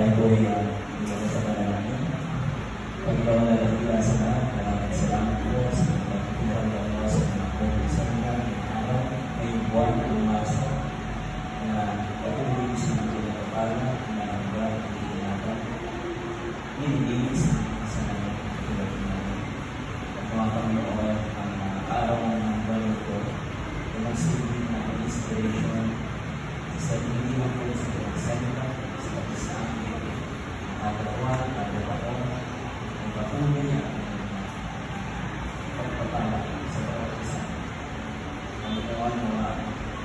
po ay uh, hindi ko sa panalangin. Pagkaw na lang nila sa lahat, maraming salamat po sa pagkukulang mo sa mga po sa mga araw, ay buwan na umasa na patuloy sa mga pinapala na hanggang pinapala. Hindi sa sa mga tulad namin. At mga Panginoon, ang uh, araw ng buwan ito, ay magsilbi na inspiration sa inyo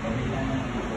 何?